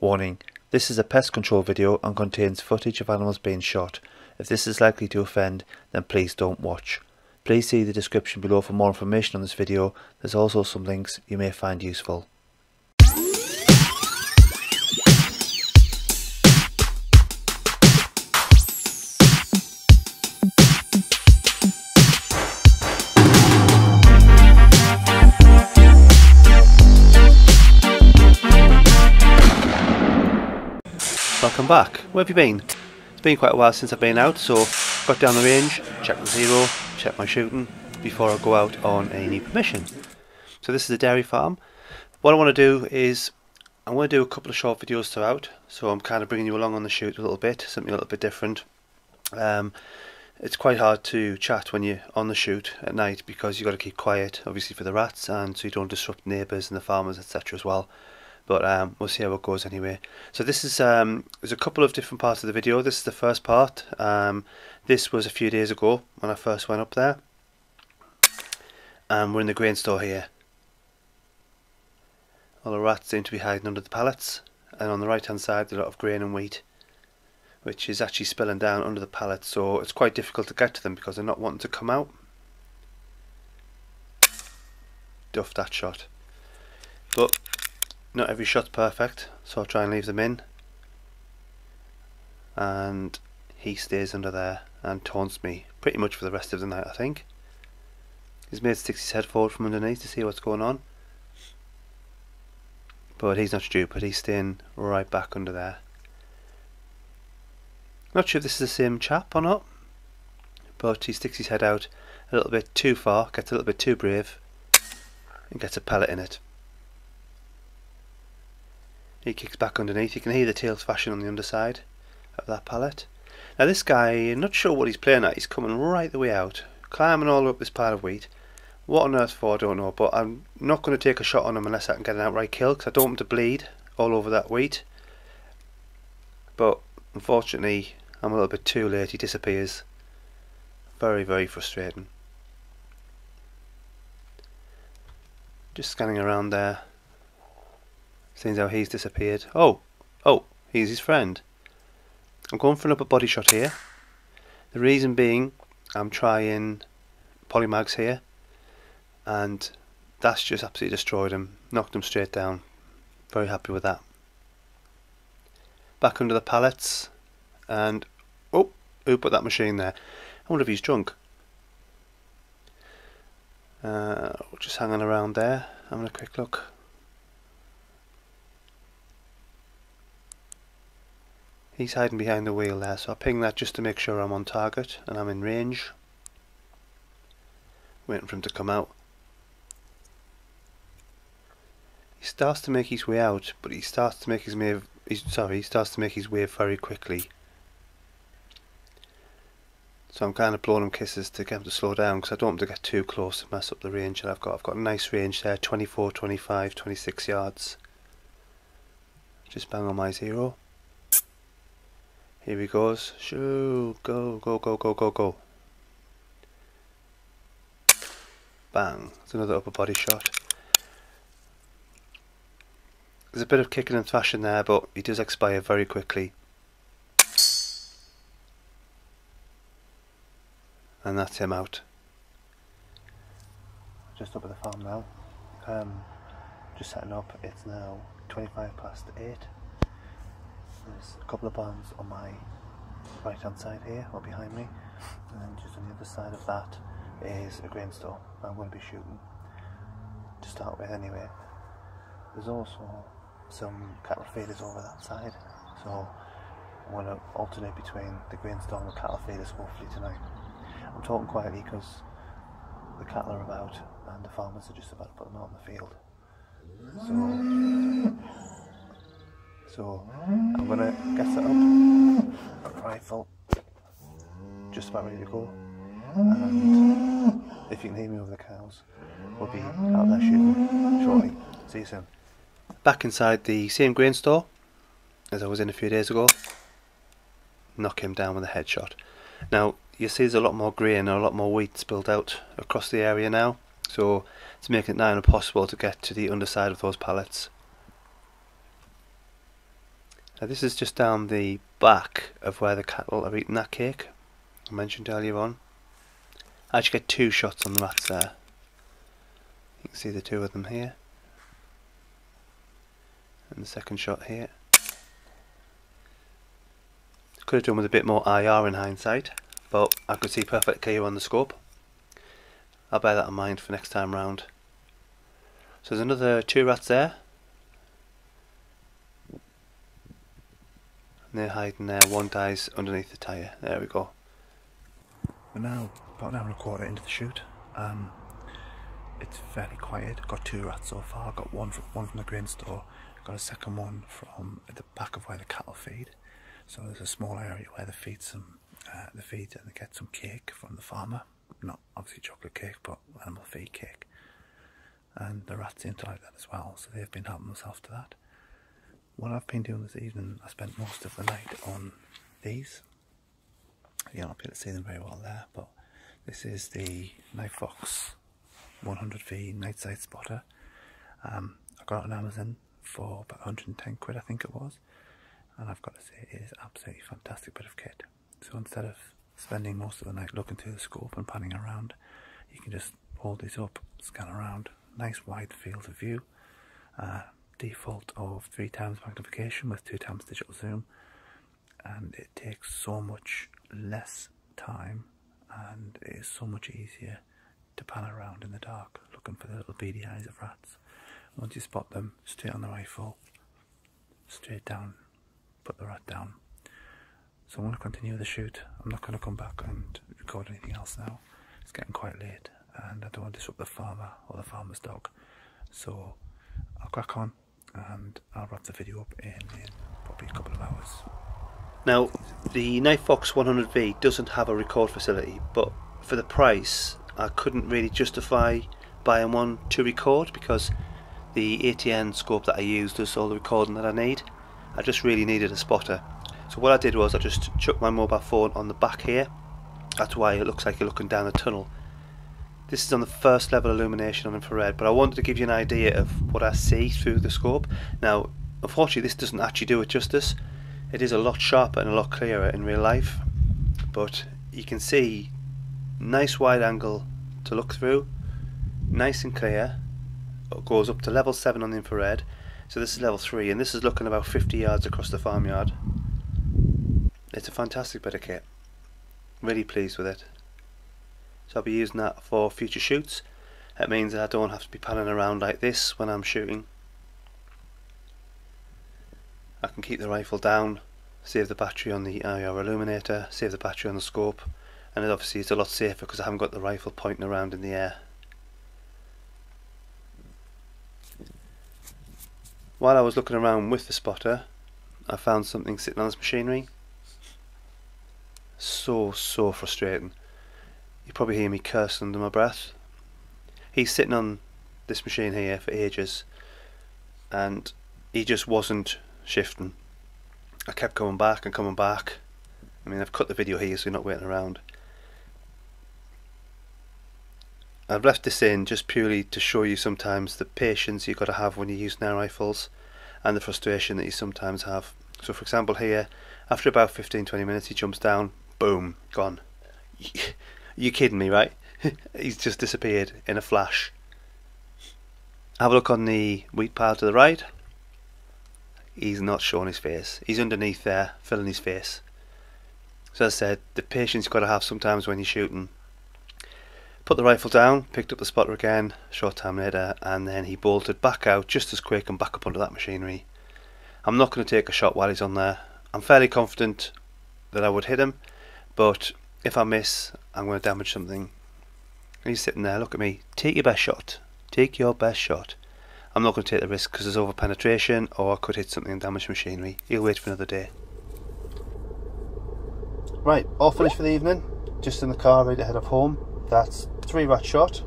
Warning, this is a pest control video and contains footage of animals being shot. If this is likely to offend, then please don't watch. Please see the description below for more information on this video. There's also some links you may find useful. Welcome back. Where have you been? It's been quite a while since I've been out, so got down the range, checked the zero, checked my shooting before I go out on a new permission. So this is a dairy farm. What I want to do is I'm going to do a couple of short videos throughout, so I'm kind of bringing you along on the shoot a little bit, something a little bit different. Um, it's quite hard to chat when you're on the shoot at night because you've got to keep quiet, obviously for the rats, and so you don't disrupt neighbours and the farmers, etc. as well but um, we'll see how it goes anyway. So this is um, there's a couple of different parts of the video. This is the first part. Um, this was a few days ago when I first went up there, and we're in the grain store here. All the rats seem to be hiding under the pallets, and on the right hand side there's a lot of grain and wheat, which is actually spilling down under the pallets. So it's quite difficult to get to them because they're not wanting to come out. Duff that shot. But not every shot's perfect so I'll try and leave them in. And he stays under there and taunts me pretty much for the rest of the night I think. His mate sticks his head forward from underneath to see what's going on. But he's not stupid he's staying right back under there. Not sure if this is the same chap or not but he sticks his head out a little bit too far gets a little bit too brave and gets a pellet in it he kicks back underneath. You can hear the tails flashing on the underside of that pallet. Now this guy, not sure what he's playing at. He's coming right the way out, climbing all up this pile of wheat. What on earth for, I don't know. But I'm not going to take a shot on him unless I can get an outright kill because I don't want him to bleed all over that wheat. But unfortunately, I'm a little bit too late. He disappears. Very, very frustrating. Just scanning around there. Seeing how he's disappeared. Oh, oh, he's his friend. I'm going for an upper body shot here. The reason being, I'm trying polymags here, and that's just absolutely destroyed him, knocked him straight down. Very happy with that. Back under the pallets, and oh, who put that machine there? I wonder if he's drunk. Uh, just hanging around there, having a quick look. He's hiding behind the wheel there, so I ping that just to make sure I'm on target and I'm in range. Waiting for him to come out. He starts to make his way out, but he starts to make his way. Sorry, he starts to make his way very quickly. So I'm kind of blowing him kisses to get him to slow down because I don't want him to get too close to mess up the range that I've got. I've got a nice range there, 24, 25, 26 yards. Just bang on my zero. Here he goes. Shoo, go, go, go, go, go, go. Bang. It's another upper body shot. There's a bit of kicking and thrashing there, but he does expire very quickly. And that's him out. Just up at the farm now. Um, just setting up. It's now 25 past 8. There's a couple of barns on my right hand side here or behind me and then just on the other side of that is a grain store I'm going to be shooting to start with anyway. There's also some cattle feeders over that side so I'm going to alternate between the grain store and the cattle feeders hopefully tonight. I'm talking quietly because the cattle are about and the farmers are just about to put them out in the field. So so I'm gonna get set up, A rifle, just about ready to go. And if you can hear me over the cows, we'll be out there shooting shortly. See you soon. Back inside the same grain store as I was in a few days ago. Knock him down with a headshot. Now you see there's a lot more grain and a lot more wheat spilled out across the area now. So it's making it now impossible to get to the underside of those pallets. Now this is just down the back of where the cattle are eating that cake I mentioned earlier on. I actually get two shots on the rats there. You can see the two of them here. And the second shot here. Could have done with a bit more IR in hindsight, but I could see perfect clear on the scope. I'll bear that in mind for next time round. So there's another two rats there. They're hiding there, one dies underneath the tyre. There we go. We're now about an hour and a quarter into the shoot. Um, it's fairly quiet. Got two rats so far. Got one from one from the grain store. Got a second one from the back of where the cattle feed. So there's a small area where they feed some, uh, they feed and they get some cake from the farmer. Not obviously chocolate cake, but animal feed cake. And the rats seem to like that as well, so they've been helping themselves to that. What I've been doing this evening, I spent most of the night on these. You're not able to see them very well there, but this is the Nightfox 100V night sight spotter. Um, I got it on Amazon for about 110 quid, I think it was. And I've got to say, it is absolutely fantastic bit of kit. So instead of spending most of the night looking through the scope and panning around, you can just hold these up, scan around, nice wide field of view, uh, default of three times magnification with two times digital zoom, and it takes so much less time and it is so much easier to pan around in the dark looking for the little beady eyes of rats. Once you spot them, straight on the rifle, straight down, put the rat down. So I'm going to continue the shoot. I'm not going to come back and record anything else now. It's getting quite late and I don't want to disrupt the farmer or the farmer's dog. So I'll crack on and I'll wrap the video up in, in probably a couple of hours. Now, the Nightfox 100V doesn't have a record facility, but for the price, I couldn't really justify buying one to record because the ATN scope that I use does all the recording that I need. I just really needed a spotter. So what I did was I just chucked my mobile phone on the back here. That's why it looks like you're looking down a tunnel. This is on the first level illumination on infrared, but I wanted to give you an idea of what I see through the scope. Now, unfortunately this doesn't actually do it justice. It is a lot sharper and a lot clearer in real life, but you can see nice wide angle to look through, nice and clear. It goes up to level 7 on the infrared, so this is level 3 and this is looking about 50 yards across the farmyard. It's a fantastic bit of kit. Really pleased with it. So I'll be using that for future shoots. It means that I don't have to be panning around like this when I'm shooting. I can keep the rifle down, save the battery on the IR illuminator, save the battery on the scope, and it obviously it's a lot safer because I haven't got the rifle pointing around in the air. While I was looking around with the spotter, I found something sitting on this machinery. So, so frustrating. You probably hear me cursing under my breath. He's sitting on this machine here for ages and he just wasn't shifting. I kept coming back and coming back. I mean, I've cut the video here so you're not waiting around. I've left this in just purely to show you sometimes the patience you've got to have when you use air rifles and the frustration that you sometimes have. So for example here, after about 15-20 minutes he jumps down, boom, gone. You kidding me, right? He's just disappeared in a flash. Have a look on the wheat pile to the right. He's not showing his face. He's underneath there, filling his face. So as I said, the patience you've got to have sometimes when you're shooting. Put the rifle down, picked up the spotter again, short time later, and then he bolted back out just as quick and back up under that machinery. I'm not going to take a shot while he's on there. I'm fairly confident that I would hit him, but if I miss, I'm going to damage something. He's sitting there, look at me. Take your best shot. Take your best shot. I'm not going to take the risk because there's over penetration or I could hit something and damage machinery. He'll wait for another day. Right, all finished for the evening. Just in the car right ahead of home. That's three rat shot.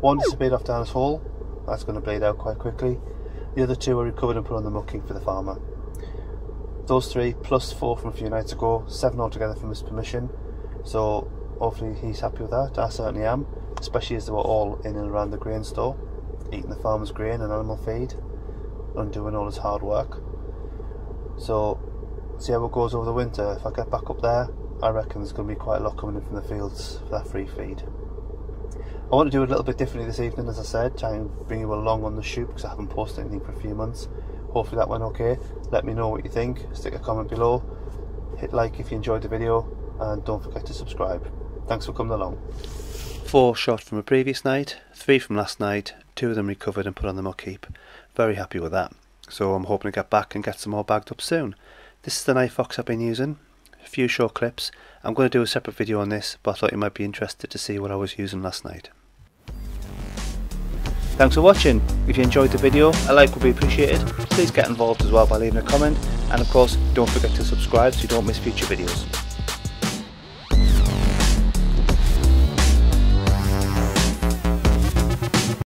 One disappeared off down his hole. That's going to bleed out quite quickly. The other two were recovered and put on the mucking for the farmer. Those three plus four from a few nights ago, seven altogether from his permission. So hopefully he's happy with that. I certainly am, especially as they were all in and around the grain store, eating the farmer's grain and animal feed, and doing all his hard work. So see how it goes over the winter. If I get back up there, I reckon there's going to be quite a lot coming in from the fields for that free feed. I want to do it a little bit differently this evening, as I said, try and bring you along on the shoot because I haven't posted anything for a few months. Hopefully that went okay. Let me know what you think. Stick a comment below. Hit like if you enjoyed the video and don't forget to subscribe. Thanks for coming along. Four shot from a previous night, three from last night, two of them recovered and put on the muck heap. Very happy with that. So I'm hoping to get back and get some more bagged up soon. This is the Nightfox I've been using. A few short clips. I'm going to do a separate video on this, but I thought you might be interested to see what I was using last night. Thanks for watching. If you enjoyed the video, a like would be appreciated. Please get involved as well by leaving a comment. And of course, don't forget to subscribe so you don't miss future videos.